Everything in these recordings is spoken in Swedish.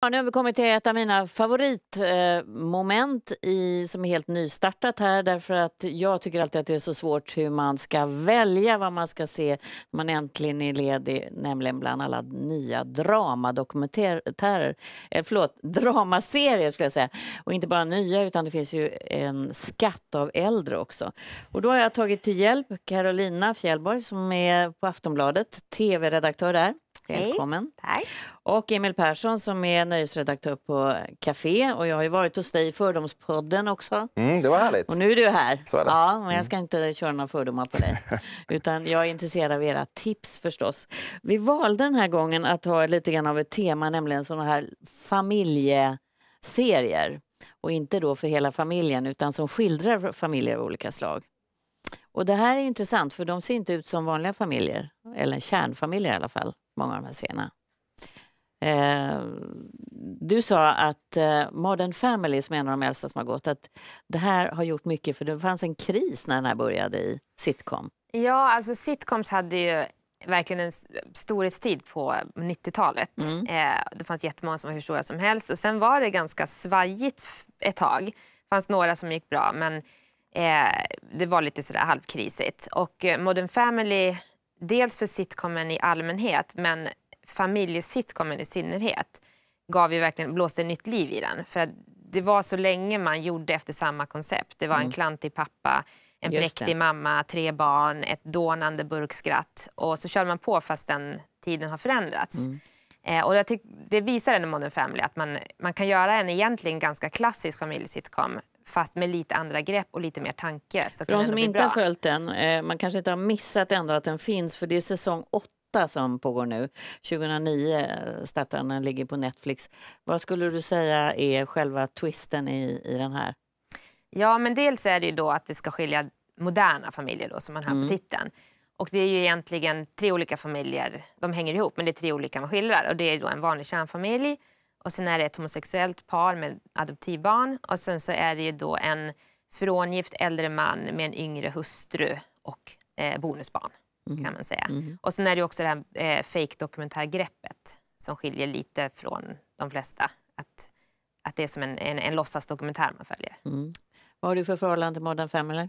Ja, nu har vi kommit till ett av mina favoritmoment eh, i, som är helt nystartat här därför att jag tycker alltid att det är så svårt hur man ska välja vad man ska se när man äntligen är ledig, nämligen bland alla nya dramadokumentärer, eh, förlåt, dramaserier skulle jag säga. Och inte bara nya utan det finns ju en skatt av äldre också. Och då har jag tagit till hjälp Carolina Fjällborg som är på Aftonbladet, tv-redaktör där. Välkommen. Hej. Tack. Och Emil Persson som är nöjesredaktör på Café och jag har ju varit hos dig i Fördomspodden också. Mm, det var härligt. Och nu är du här. Så är det. Ja, men jag ska inte köra några fördomar på dig. Utan jag är intresserad av era tips förstås. Vi valde den här gången att ha lite grann av ett tema, nämligen sådana här familjeserier. Och inte då för hela familjen utan som skildrar familjer av olika slag. Och det här är intressant för de ser inte ut som vanliga familjer, eller kärnfamiljer i alla fall, många av de här scenerna. Eh, du sa att eh, Modern Family, som är en av de äldsta som har gått, att det här har gjort mycket för det fanns en kris när den här började i sitcom. Ja, alltså sitcoms hade ju verkligen en storhetstid på 90-talet. Mm. Eh, det fanns jättemånga som var hur stora som helst och sen var det ganska svajigt ett tag. Det fanns några som gick bra men eh, det var lite sådär halvkrisigt. Och eh, Modern Family, dels för sitcomen i allmänhet men familjesitcomen i synnerhet gav ju verkligen, blåste nytt liv i den. För att det var så länge man gjorde efter samma koncept. Det var en Mm. klantig pappa, en Just präktig det. mamma, tre barn, ett dånande burkskratt. Och så kör man på fast den tiden har förändrats. Mm. Eh, och jag tyck, det visar ändå Modern Family att man, man kan göra en egentligen ganska klassisk familjesitcom fast med lite andra grepp och lite mer tanke. Så För de som inte bra. har följt den, eh, man kanske inte har missat ändå att den finns, för det är säsong åtta som pågår nu. 2009 eh, startar den, ligger på Netflix. Vad skulle du säga är själva twisten i, i den här? Ja, men dels är det ju då att det ska skilja moderna familjer då, som man hör Mm. på titeln. Och det är ju egentligen tre olika familjer, de hänger ihop, men det är tre olika man skildrar. Och det är då en vanlig kärnfamilj och sen är det ett homosexuellt par med adoptivbarn och sen så är det ju då en frångift äldre man med en yngre hustru och eh, bonusbarn kan man säga. Mm. Och sen är det också det här eh, fake dokumentärgreppet som skiljer lite från de flesta. Att, att det är som en, en, en låtsasdokumentär man följer. Mm. Vad har du för förhållande till Modern Family?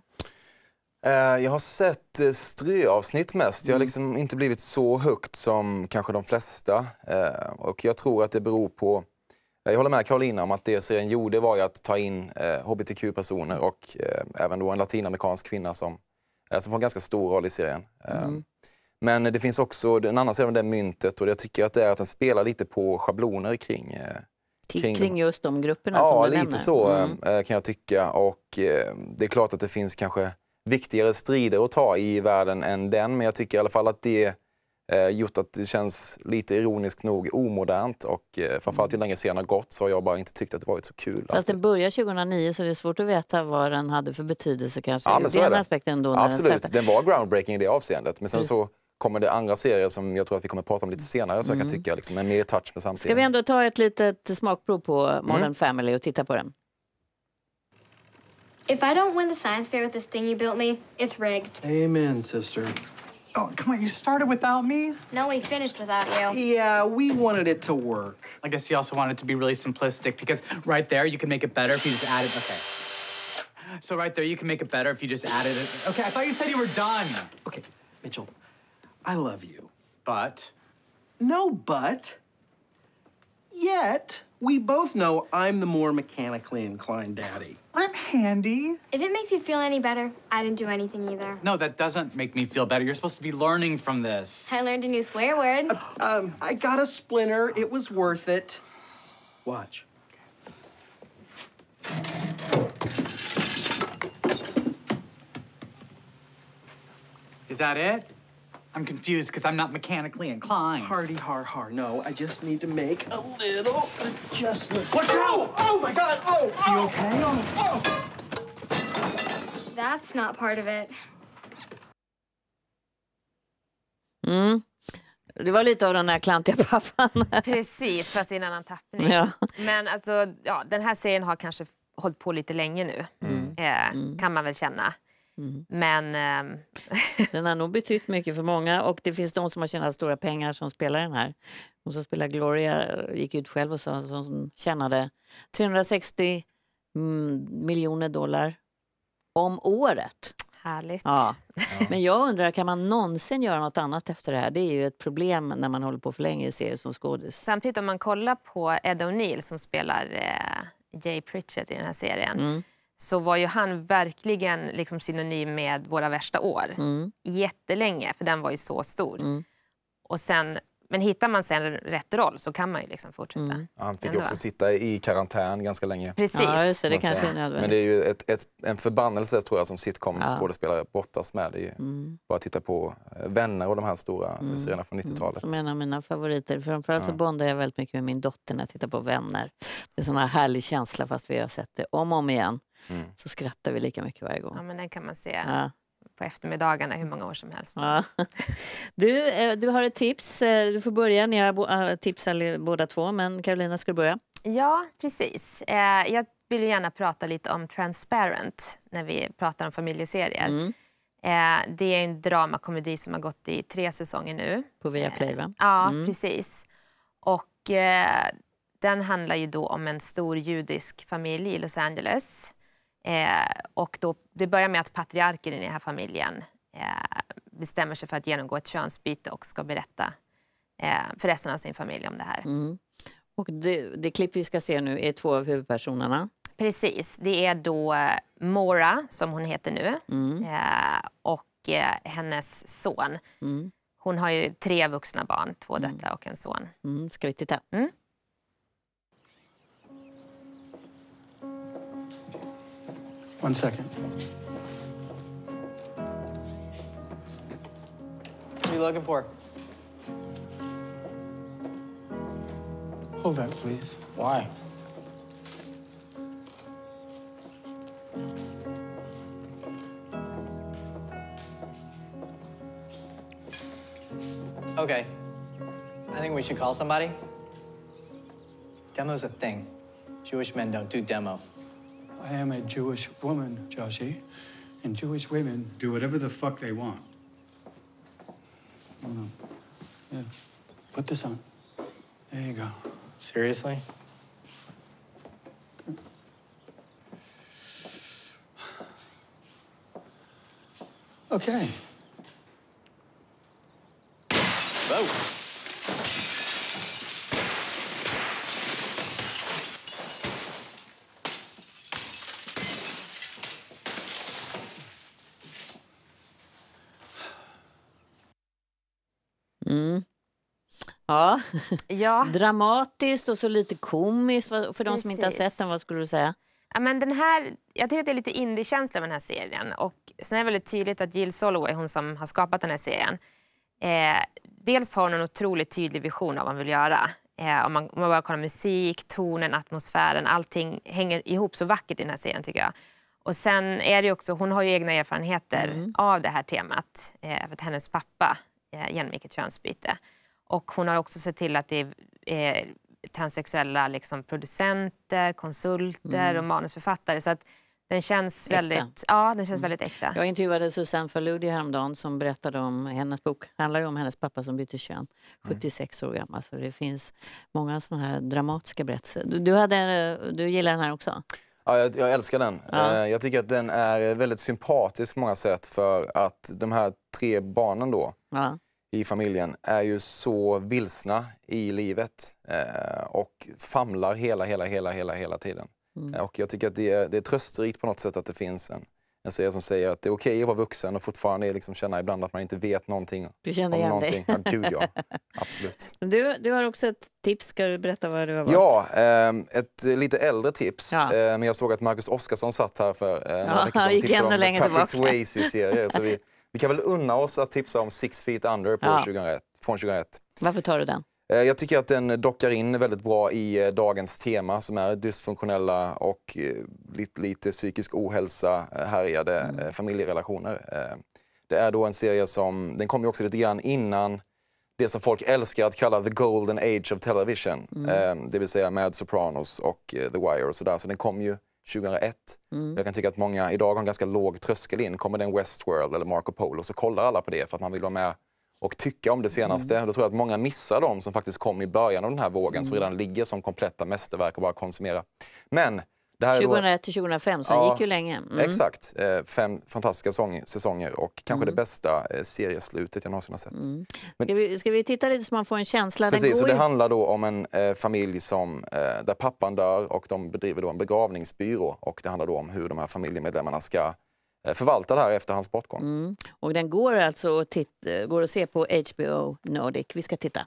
Eh, jag har sett eh, ströavsnitt mest. Jag har Mm. liksom inte blivit så högt som kanske de flesta. Eh, och jag tror att det beror på... Jag håller med Karolina om att det serien gjorde var att ta in hbtq-personer och även då en latinamerikansk kvinna som, som får en ganska stor roll i serien. Mm. Men det finns också en annan sida av det myntet och jag tycker att det är att den spelar lite på schabloner kring Kring, Kring- just de grupperna Ja, som du lite nämner? så Mm. kan jag tycka. Och det är klart att det finns kanske viktigare strider att ta i världen än den, men jag tycker i alla fall att det eh, gjort att det känns lite ironiskt nog omodernt och eh, framförallt ju längre serien har gått så har jag bara inte tyckt att det varit så kul. Fast den började 2009 så det är svårt att veta vad den hade för betydelse kanske. Ja, men så den är det. aspekten då när den Absolut, startade. den var groundbreaking i det avseendet. Men sen Precis. så kommer det andra serier som jag tror att vi kommer att prata om lite senare så jag kan tycka liksom, en mer touch med Ska samtiden. vi ändå ta ett litet smakprov på Modern Mm. Family och titta på den? If I don't win the science fair with this thing you built me, it's rigged. Amen, sister. Oh, come on, you started without me? No, we finished without you. Yeah, we wanted it to work. I guess you also wanted it to be really simplistic because right there you can make it better if you just added. Okay. So right there you can make it better if you just added it. Okay, I thought you said you were done. Okay, Mitchell, I love you. But No, but. Yet, we both know I'm the more mechanically inclined daddy. I'm handy. If it makes you feel any better, I didn't do anything either. No, that doesn't make me feel better. You're supposed to be learning from this. I learned a new swear word. Um, I got a splinter. It was worth it. Watch. Is that it? I'm confused because I'm not mechanically inclined. Hardy har har. No, I just need to make a little adjustment. Watch out! Oh my god! Oh! You oh, okay? Oh! That's not part of it. Mm. Det var lite av den där klantiga pappan. Precis, fast i en annan tappning. ja. Men alltså, ja, den här serien har kanske hållit på lite länge nu, Mm. eh, kan man väl känna. Men ehm, Den har nog betytt mycket för många och det finns de som har tjänat stora pengar som spelar den här. Hon som spelar Gloria gick ut själv och sa att hon tjänade 360 mm, miljoner dollar om året. härligt. Ja. Men jag undrar, kan man någonsin göra något annat efter det här? Det är ju ett problem när man håller på för länge i serier som skådis. Samtidigt om man kollar på Ed O'Neill som spelar eh, Jay Pritchett i den här serien Mm. Så var ju han verkligen liksom synonym med Våra värsta år. Mm. Jättelänge, för den var ju så stor. Mm. Och sen, men hittar man sen rätt roll så kan man ju liksom fortsätta. Mm. Han fick ju Ändå. också sitta i karantän ganska länge. Precis. Ja, just det. Det kanske är säga. Men nödvändigt. det är ju ett, ett, en förbannelse tror jag som sitcom-skådespelare brottas med. Det är ju Mm. bara titta på eh, Vänner och de här stora serierna från 90-talet. Som en av mina favoriter. Framförallt så Ja. bondar jag väldigt mycket med min dotter när jag tittar på Vänner. Det är sån här härlig känsla fast vi har sett det om och om igen. Mm. Så skrattar vi lika mycket varje Ja, gång. men den kan man se Ja. på eftermiddagarna hur många år som helst. Ja. Du, eh, du har ett tips. Eh, Du får börja. Ni har tips båda två, men Carolina ska börja. Ja, precis. Eh, jag vill gärna prata lite om Transparent när vi pratar om familjeserier. Mm. Eh, det är en dramakomedi som har gått i tre säsonger nu. På Viaplay, va? Ja, Mm. precis. Och eh, den handlar ju då om en stor judisk familj i Los Angeles. Eh, och då, det börjar med att patriarken i den här familjen eh, bestämmer sig för att genomgå ett könsbyte och ska berätta eh, för resten av sin familj om det här. Mm. Och det, det klipp vi ska se nu är två av huvudpersonerna. Precis, det är då eh, Mora, som hon heter nu, Mm. eh, och eh, hennes son. Mm. Hon har ju tre vuxna barn, två döttrar och en son. Mm. Ska vi titta? One second. What are you looking for? Hold that, please. Why? Okay. I think we should call somebody. Demo's a thing. Jewish men don't do demo. I am a Jewish woman, Josie, and Jewish women do whatever the fuck they want. Hold on. Yeah. Put this on. There you go. Seriously? Okay. Whoa. Ja, Ja, dramatiskt och så lite komiskt. För de som inte har Precis. sett den, vad skulle du säga? Ja, men den här, jag tycker att det är lite indie-känsla med den här serien. Och sen är det väldigt tydligt att Jill Soloway, hon som har skapat den här serien, eh, dels har hon en otroligt tydlig vision av vad hon vill göra. Eh, om, man, om man bara kollar musik, tonen, atmosfären, allting hänger ihop så vackert i den här serien tycker jag. Och sen är det också, hon har ju egna erfarenheter av det här temat. Eh, för att hennes pappa eh, genomgick ett könsbyte. Och hon har också sett till att det är eh, transsexuella liksom, producenter, konsulter och manusförfattare. Så att den känns Äkta. väldigt, ja, den känns väldigt äkta. Jag intervjuade Susanne Faludi häromdagen som berättade om hennes bok. handlar ju om hennes pappa som bytte kön. 76 år gammal. Så det finns många såna här dramatiska berättelser. Du, du, hade, du gillar den här också? Ja, jag, jag älskar den. Ja. Eh, Jag tycker att den är väldigt sympatisk på många sätt för att de här tre barnen då Ja. I familjen är ju så vilsna i livet eh, och famlar hela, hela, hela, hela, hela tiden. Mm. Eh, Och jag tycker att det är, det är trösterikt på något sätt att det finns en, en serie som säger att det är okej att vara vuxen och fortfarande liksom känna ibland att man inte vet någonting Du känner om igen någonting. dig? Ja, gud ja. Absolut. Du, du har också ett tips. Ska du berätta vad du har valt? Ja, ehm, ett lite äldre tips. Ja. Eh, Men jag såg att Marcus Oskarsson satt här för eh, några Ja, veckor han sedan och gick tipsade ännu om Patrick. Swayze-serier. Så vi, vi kan väl unna oss att tipsa om Six Feet Under på Ja. 2001, från 2001. Varför tar du den? Eh, Jag tycker att den dockar in väldigt bra i eh, dagens tema som är dysfunktionella och eh, lite, lite psykisk ohälsa härjade Mm. familjerelationer. Det är då en serie som, den kom ju också lite grann innan det som folk älskar att kalla the golden age of television. Mm. Det vill säga med Sopranos och The Wire och sådär. Så den kom ju 2001. Jag kan tycka att många idag har en ganska låg tröskel in. Kommer det en Westworld eller Marco Polo så kollar alla på det för att man vill vara med och tycka om det senaste. Då tror jag att många missar de som faktiskt kom i början av den här vågen som redan ligger som kompletta mästerverk och bara konsumera. Men det här är då- 2001 till 2005, så det Ja, gick ju länge. Mm. Exakt. Eh, fem fantastiska sång, säsonger och kanske det bästa eh, serieslutet jag någonsin har sett. Ska, vi, ska vi titta lite så man får en känsla? Den Precis, går och det ju- handlar då om en eh, familj som, eh, där pappan dör och de bedriver då en begravningsbyrå. Och det handlar då om hur de här familjemedlemmarna ska eh, förvalta det här efter hans bortgång. Mm. Och den går alltså att, titta, går att se på HBO Nordic. Vi ska titta.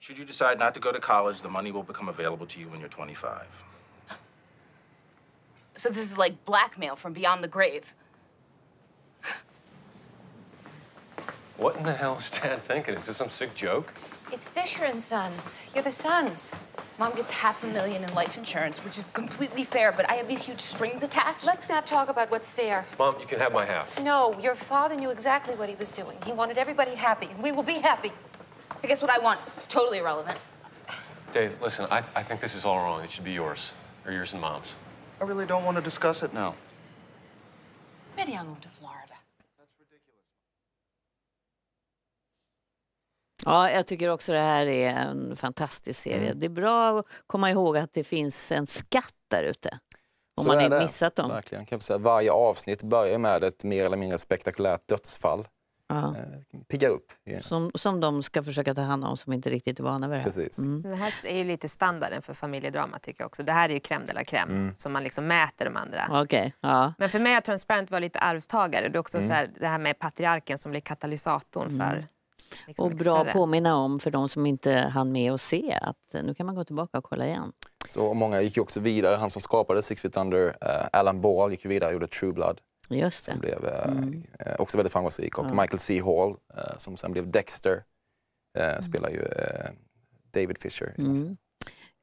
Should you decide not to go to college, the money will become available to you when you're 25. So this is like blackmail from beyond the grave. What in the hell is Dad thinking? Is this some sick joke? It's Fisher and Sons. You're the sons. Mom gets half a million in life insurance, which is completely fair, but I have these huge strings attached. Let's not talk about what's fair. Mom, you can have my half. No, your father knew exactly what he was doing. He wanted everybody happy, and we will be happy. I guess what I want is totally irrelevant. Dave, listen, I, I think this is all wrong. It should be yours, or yours and Mom's. I really don't want to discuss it now. Maybe I'll move to Florida. Ja, jag tycker också det här är en fantastisk serie. Mm. Det är bra att komma ihåg att det finns en skatt där ute. Om Så man är inte missat dem. Verkligen. Kan jag säga. Varje avsnitt börjar med ett mer eller mindre spektakulärt dödsfall. Ja. Piggar upp. Ja. Som, som de ska försöka ta hand om som inte riktigt är vana vid det här. Precis. Mm. Det här är ju lite standarden för familjedrama tycker jag också. Det här är ju crème de la crème, Mm. som man liksom mäter de andra. Okej, ja. Men för mig har Transparent varit lite arvtagare. Det är också Mm. så här, det här med patriarken som blir katalysatorn för... Liksom Och bra att påminna om för de som inte hann med att se att eh, nu kan man gå tillbaka och kolla igen. Så många gick ju också vidare. Han som skapade Six Feet Under, eh, Alan Ball, gick vidare och gjorde True Blood. Just det. Som blev eh, Mm. eh, också väldigt framgångsrik. Och Ja. Michael C. Hall, eh, som sen blev Dexter, eh, Mm. spelar ju eh, David Fisher. Mm.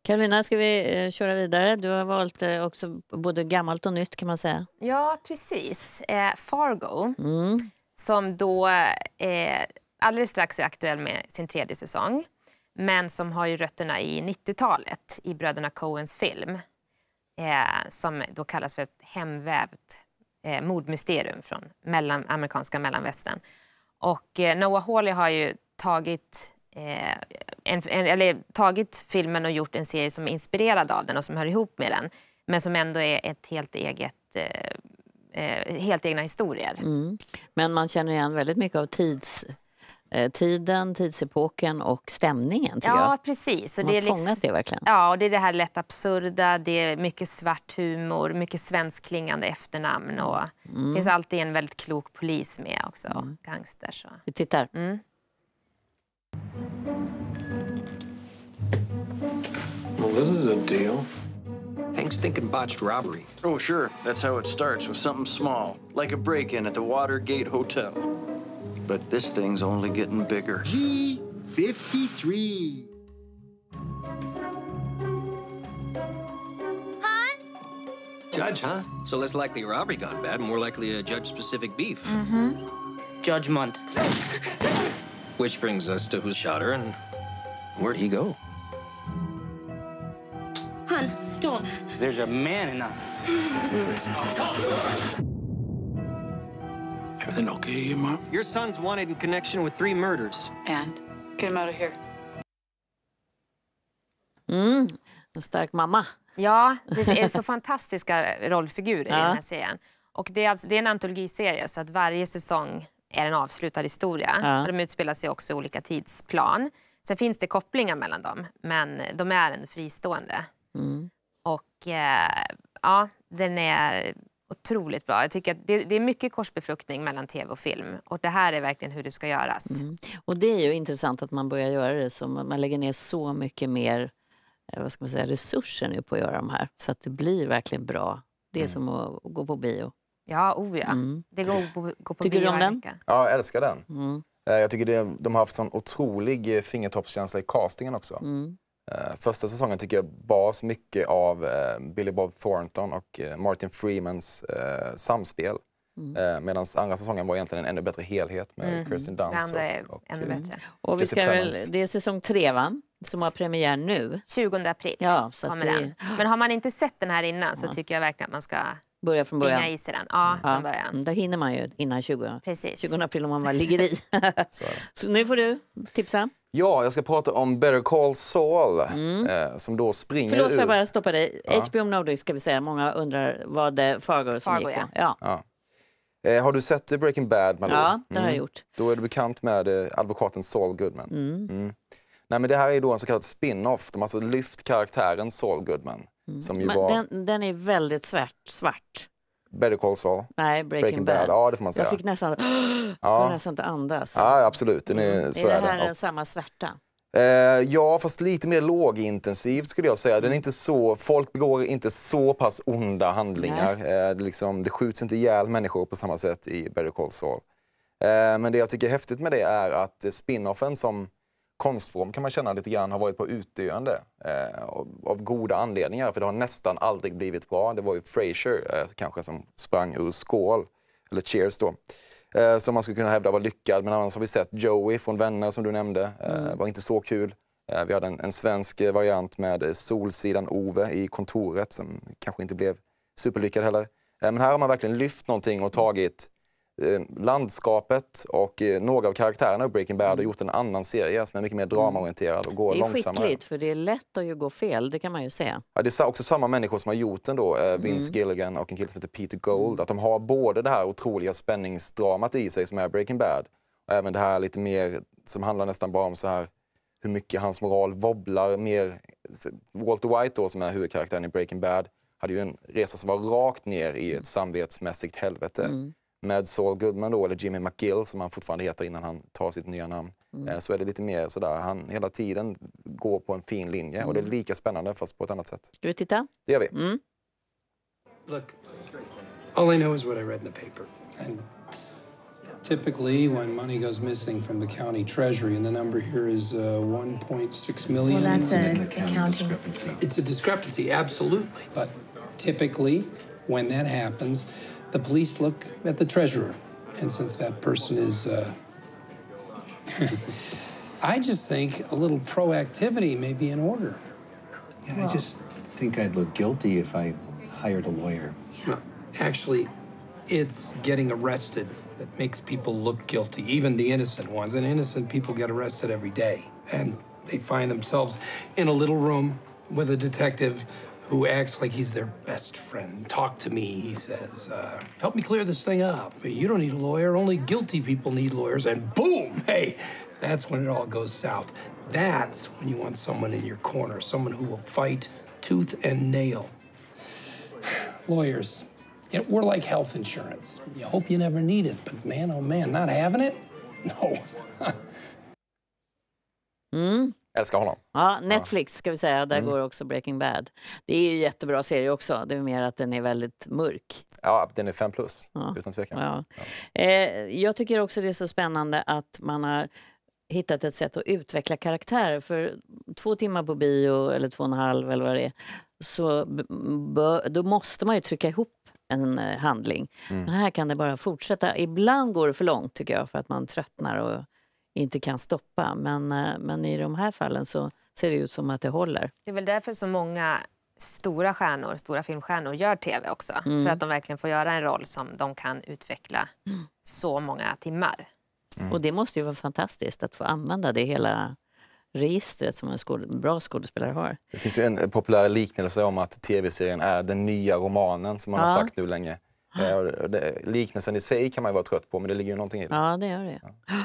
Carolina, ska vi eh, köra vidare? Du har valt eh, också både gammalt och nytt kan man säga. Ja, precis. Eh, Fargo, Mm. som då eh, alldeles strax är aktuell med sin tredje säsong. Men som har ju rötterna i 90-talet i bröderna Coens film. Eh, som då kallas för ett hemvävt eh, mordmysterium från mellan, amerikanska mellanvästern. Och eh, Noah Hawley har ju tagit, eh, en, en, eller, tagit filmen och gjort en serie som är inspirerad av den och som hör ihop med den. Men som ändå är ett helt eget, eh, eh helt egna historier. Mm. Men man känner igen väldigt mycket av tids, tiden, tidsepoken och stämningen tycker Ja, jag. precis. Och Man det är har fångat det verkligen. Ja, och det är det här lätt absurda, det är mycket svart humor, mycket svenskklingande efternamn och Mm. det finns alltid en väldigt klok polis med också, gangsters. Och... Vi tittar. Mm. Well, this is a deal. Hank's thinking botched robbery. Oh, sure. That's how it starts with something small, like a break in at the Watergate Hotel. But this thing's only getting bigger. G53. Judge, huh? So less likely a robbery gone bad, more likely a judge-specific beef. Mm-hmm. Judgment. Which brings us to who shot her and where'd he go? Hun, don't. There's a man in that. Everything okay here, Mom? Your son's wanted in connection with three murders. And get him out of here. Mm. En stark mamma. Ja, det är så fantastiska rollfigurer i Ja. den här serien. Och det är, alltså, det är en antologiserie så att varje säsong är en avslutad historia. Ja. Och de utspelar sig också i olika tidsplan. Sen finns det kopplingar mellan dem, men de är en fristående. Mm. Och eh, ja, den är otroligt bra. Jag tycker att det, det är mycket korsbefruktning mellan tv och film. Och det här är verkligen hur det ska göras. Mm. Och det är ju intressant att man börjar göra det så. Man lägger ner så mycket mer eh, vad ska man säga, resurser nu på att göra de här. Så att det blir verkligen bra. Det är Mm. som att gå på bio. Ja, oh ja. Mm. Det går på, går på Tycker du bio om varje den? vecka. Ja, jag älskar den. Mm. Eh, Jag tycker det, de har haft sån otrolig eh, fingertoppskänsla i castingen också. Mm. Eh, Första säsongen tycker jag bas mycket av eh, Billy Bob Thornton och eh, Martin Freemans eh, samspel. Eh, Medan andra säsongen var egentligen en ännu bättre helhet med Mm. Kirsten Det Dunst andra är och, ännu bättre. Och vi ska väl, det är säsong tre, va? Som har premiär nu. 20 april Ja, så att kommer det den. Men har man inte sett den här innan så tycker jag verkligen att man ska börjar från början. ringa i sig den. Ja, från början. mm, Då hinner man ju innan 20, Precis. 20 april om man bara ligger i. så nu får du tipsa. Ja, jag ska prata om Better Call Saul eh, som då springer Mm. Förlåt, får ur... jag bara stoppa dig? Ja. HBO Nordic ska vi säga. Många undrar vad det Fargo som Fargo, gick på. ja. Ja. Ja. Eh, har du sett Breaking Bad, Malou? Ja, det har jag gjort. Då är du bekant med eh, advokaten Saul Goodman. Mm. Mm. Nej, men det här är då en så kallad spin-off. De har alltså lyft karaktären Saul Goodman. Som ju Men var den, den är väldigt svart. svart. Better Call Saul. Nej, Breaking, Bad. Ja, det får man säga. Jag fick nästan, Ja. nästan inte andas. Ja, absolut. Den är, så är det är här det. Ja. samma svärta? Eh, ja, fast lite mer lågintensivt skulle jag säga. Den är inte så, folk begår inte så pass onda handlingar. Eh, det, liksom, det skjuts inte ihjäl människor på samma sätt i Better Call Saul. Eh, men det jag tycker är häftigt med det är att spin-offen som konstform kan man känna lite grann har varit på utdöende eh, av, av goda anledningar. För det har nästan aldrig blivit bra. Det var ju Frasier eh, kanske som sprang ur skål, eller Cheers då. Eh, som man skulle kunna hävda var lyckad. Men annars har vi sett Joey från Vänner som du nämnde. Eh, var inte så kul. Eh, vi hade en, en svensk eh, variant med eh, Solsidan Ove i kontoret som kanske inte blev superlyckad heller. Men här har man verkligen lyft någonting och tagit landskapet och eh, några av karaktärerna i Breaking Bad och gjort en annan serie som är mycket mer dramaorienterad och går Det är långsammare. skickligt, för det är lätt att ju gå fel, det kan man ju säga. Ja, det är också samma människor som har gjort den då, eh, Vince Mm. Gilligan och en kille som heter Peter Gold. Att de har både det här otroliga spänningsdramat i sig som är Breaking Bad och även det här lite mer som handlar nästan bara om så här hur mycket hans moral wobblar mer. Walter White då som är huvudkaraktären i Breaking Bad hade ju en resa som var rakt ner i ett samvetsmässigt helvete. Med Saul Goodman då, eller Jimmy McGill som han fortfarande heter innan han tar sitt nya namn. eh, Så är det lite mer sådär, han hela tiden går på en fin linje och det är lika spännande fast på ett annat sätt. Ska vi titta? Det gör vi. Mm. Look, all I know is what I read in the paper. And typically, when money goes missing from the county treasury, and the number here is uh, 1.6 million. Well, that's a accounting. It's a discrepancy, absolutely. But typically, when that happens, the police look at the treasurer. And since that person is, uh, I just think a little proactivity may be in order. Yeah, I just think I'd look guilty if I hired a lawyer. No, actually, it's getting arrested that makes people look guilty, even the innocent ones. And innocent people get arrested every day. And they find themselves in a little room with a detective who acts like he's their best friend. Talk to me, he says. Uh, help me clear this thing up. You don't need a lawyer. Only guilty people need lawyers. And boom, hey, that's when it all goes south. That's when you want someone in your corner, someone who will fight tooth and nail. Lawyers, you know, we're like health insurance. You hope you never need it, but man, oh man, not having it? No. Mm. Älskar honom. Ja, Netflix ska vi säga, där går också Breaking Bad. Det är ju jättebra serie också, det är mer att den är väldigt mörk. Ja, den är 5 plus, Ja. utan tvekan. Ja. Eh, jag tycker också det är så spännande att man har hittat ett sätt att utveckla karaktärer. För två timmar på bio, eller två och en halv eller vad det är, så då måste man ju trycka ihop en eh, handling. Mm. Men här kan det bara fortsätta. Ibland går det för långt tycker jag, för att man tröttnar och inte kan stoppa. Men, eh, men i de här fallen så ser det ut som att det håller. Det är väl därför så många stora stjärnor, stora filmstjärnor gör tv också. Mm. För att de verkligen får göra en roll som de kan utveckla så många timmar. Och det måste ju vara fantastiskt att få använda det hela registret som en skåd- bra skådespelare har. Det finns ju en populär liknelse om att tv-serien är den nya romanen som man har Ja. sagt nu länge. Eh, det, liknelsen i sig kan man ju vara trött på men det ligger ju någonting i det. Ja, det gör det.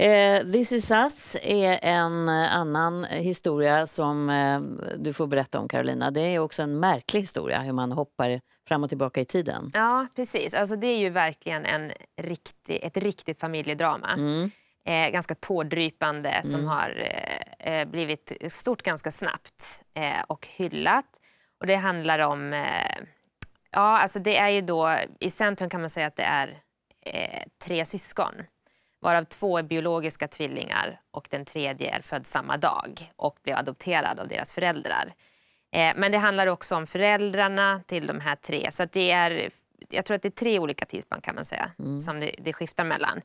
Eh, This is us är en eh, annan historia som eh, du får berätta om, Carolina. Det är också en märklig historia, hur man hoppar fram och tillbaka i tiden. Ja, precis. Alltså, det är ju verkligen en riktig, ett riktigt familjedrama. Mm. Eh, ganska tårdrypande som Mm. har eh, eh, blivit stort ganska snabbt och hyllat. Och det handlar om... Ja, alltså det är ju då... I centrum kan man säga att det är tre syskon. Varav två är biologiska tvillingar och den tredje är född samma dag och blev adopterad av deras föräldrar. Eh, men det handlar också om föräldrarna till de här tre. Så det är jag tror att det är tre olika tidsspann kan man säga, Mm. som det, det skiftar mellan.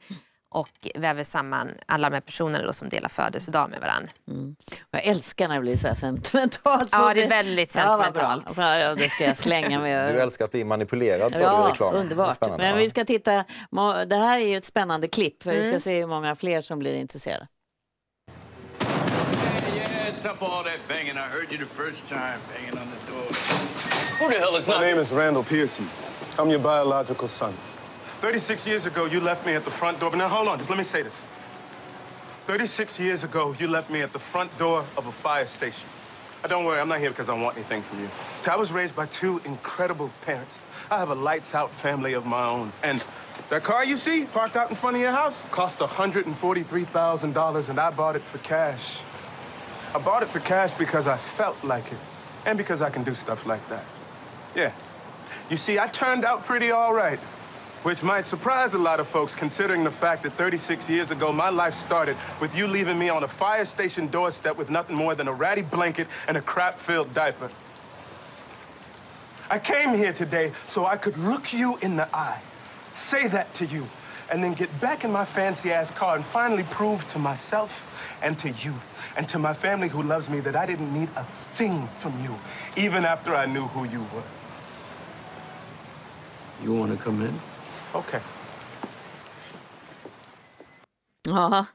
Och väver samman alla de här personerna då som delar födelsedag med varandra. Mm. Jag älskar när det blir så här sentimentalt. Ja, det är väldigt Ja, bra. sentimentalt. Ja, ja, det ska jag slänga med. Du älskar att bli manipulerad sa du i Ja, reklamen. Underbart. Men vi ska titta. Det här är ju ett spännande klipp för vi ska Mm. se hur många fler som blir intresserade. Yeah, stop all that banging. I heard you the first time banging on the door. Who the hell is My name is Randall Pearson. I'm your biological son. 36 years ago, you left me at the front door. But now, hold on, just let me say this. 36 years ago, you left me at the front door of a fire station. Don't worry, I'm not here because I want anything from you. I was raised by two incredible parents. I have a lights out family of my own. And that car you see parked out in front of your house cost $143,000, and I bought it for cash. I bought it for cash because I felt like it, and because I can do stuff like that. Yeah. You see, I turned out pretty all right, which might surprise a lot of folks considering the fact that 36 years ago, my life started with you leaving me on a fire station doorstep with nothing more than a ratty blanket and a crap filled diaper. I came here today so I could look you in the eye, say that to you, and then get back in my fancy ass car and finally prove to myself and to you and to my family who loves me that I didn't need a thing from you, even after I knew who you were. You want to come in? Okay. Ja.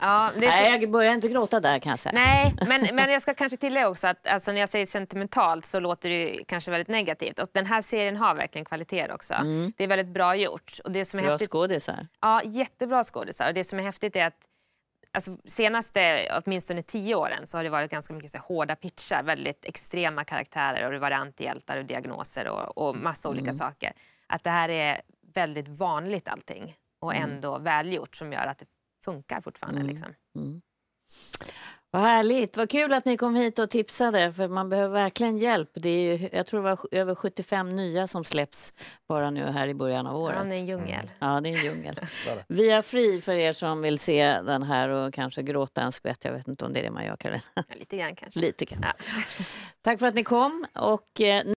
Ja, det är så- Nej, jag börjar inte gråta där kan jag säga. Nej, men, men jag ska kanske tillägga också att alltså, när jag säger sentimentalt så låter det kanske väldigt negativt. Och den här serien har verkligen kvaliteter också. Mm. Det är väldigt bra gjort. Och det som är Bra häftigt, skådisar. Ja, jättebra skådisar. Och det som är häftigt är att alltså, senaste åtminstone tio åren så har det varit ganska mycket så här, hårda pitchar, väldigt extrema karaktärer och det var antihjältar och diagnoser och, och massa olika Mm. saker. Att det här är väldigt vanligt allting och Mm. ändå välgjort som gör att det funkar fortfarande. Mm. Liksom. Mm. Vad härligt, vad kul att ni kom hit och tipsade för man behöver verkligen hjälp. Det är ju, jag tror det var över 75 nya som släpps bara nu här i början av året. Ja, det är en djungel. Ja, det är en djungel. Via Fri för er som vill se den här och kanske gråta en skvätt. Jag vet inte om det är det man gör, Karin. Ja, lite grann kanske. Lite grann. Tack för att ni kom. Och, eh,